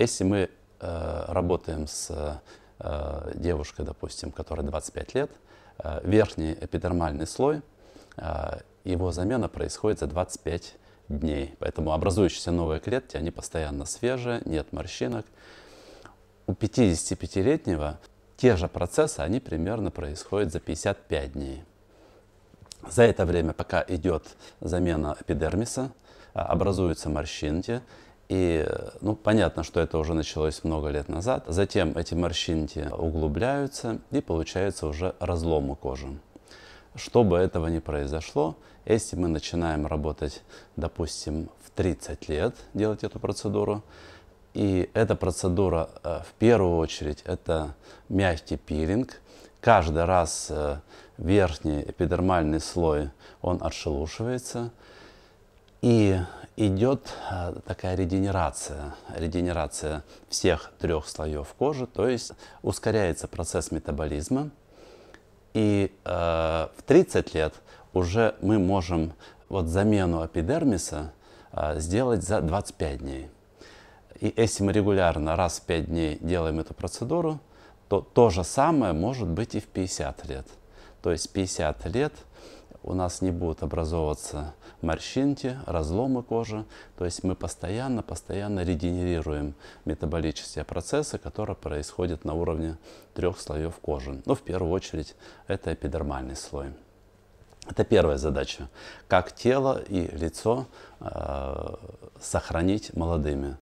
Если мы э, работаем с э, девушкой, допустим, которой 25 лет, э, верхний эпидермальный слой, э, его замена происходит за 25 дней. Поэтому образующиеся новые клетки, они постоянно свежие, нет морщинок. У 55-летнего те же процессы, они примерно происходят за 55 дней. За это время, пока идет замена эпидермиса, а, образуются морщинки, и ну, понятно, что это уже началось много лет назад. Затем эти морщинки углубляются и получается уже разломы кожи. Чтобы этого не произошло, если мы начинаем работать, допустим, в 30 лет, делать эту процедуру, и эта процедура э, в первую очередь это мягкий пилинг. Каждый раз э, верхний эпидермальный слой он отшелушивается и идет э, такая регенерация, регенерация всех трех слоев кожи, то есть ускоряется процесс метаболизма. И э, в 30 лет уже мы можем вот замену эпидермиса э, сделать за 25 дней. И если мы регулярно раз в 5 дней делаем эту процедуру, то то же самое может быть и в 50 лет. То есть 50 лет у нас не будут образовываться морщинки, разломы кожи. То есть мы постоянно, постоянно регенерируем метаболические процессы, которые происходят на уровне трех слоев кожи. Но в первую очередь это эпидермальный слой. Это первая задача. Как тело и лицо э, сохранить молодыми.